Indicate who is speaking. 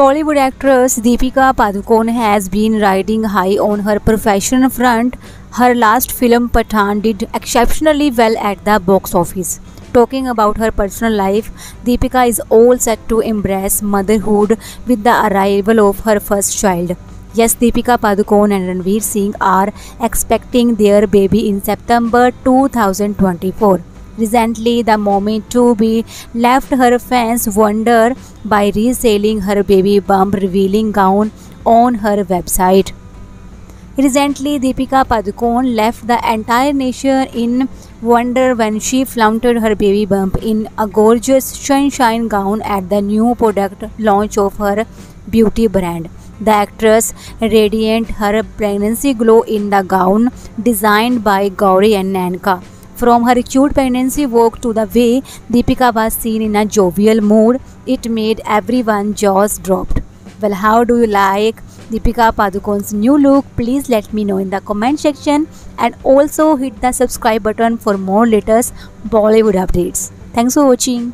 Speaker 1: Bollywood actress Deepika Padukone has been riding high on her professional front. Her last film Pathaan did exceptionally well at the box office. Talking about her personal life, Deepika is all set to embrace motherhood with the arrival of her first child. Yes, Deepika Padukone and Ranveer Singh are expecting their baby in September 2024. Recently, the moment to be left her fans wonder by reselling her baby bump revealing gown on her website. Recently, Deepika Padukone left the entire nation in wonder when she flaunted her baby bump in a gorgeous sunshine gown at the new product launch of her beauty brand. The actress radiant her pregnancy glow in the gown designed by Gauri and Nainika. From her cute pregnancy walk to the way Deepika was seen in a jovial mood, it made everyone's jaws dropped. Well, how do you like Deepika Padukone's new look? Please let me know in the comment section and also hit the subscribe button for more latest Bollywood updates. Thanks for watching.